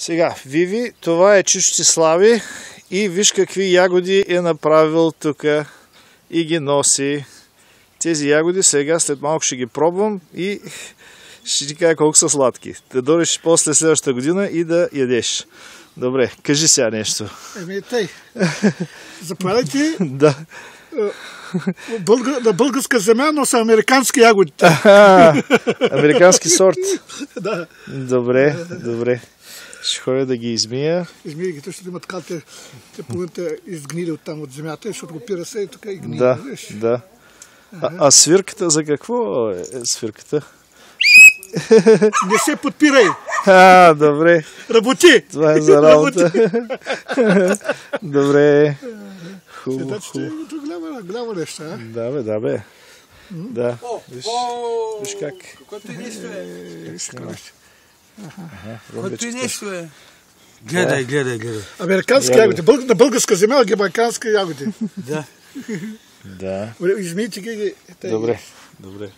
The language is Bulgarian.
Сега, Виви, това е чищи слави и виж какви ягоди е направил тук и ги носи. Тези ягоди сега след малко ще ги пробвам и ще ти кажа колко са сладки. Да дойдеш после следващата година и да ядеш. Добре, кажи сега нещо. Еми, тъй. Заповядайте Да. Бълга, на българска земя, но са американски ягоди. Американски сорт. да. Добре, добре. Ще ходя да ги измия. Измия ги, защото има така, те, те половината изгнили от там от земята, защото го пира се и тук и гнили. Да, виж. да. А, а свирката за какво е свирката? Не се подпирай! А, добре. Работи! Това е за работа. добре. Хубаво, Значи, е то голямо, голямо нещо, а? Да, бе, да, бе. Да. Виж, виж как. Каквото и нещо е. Каквото и нещо е. Гледай, гледай, гледай. Американски Ягоди. на българска земя, американски ягоди. Да. Да. Измийте ги. Добре, добре.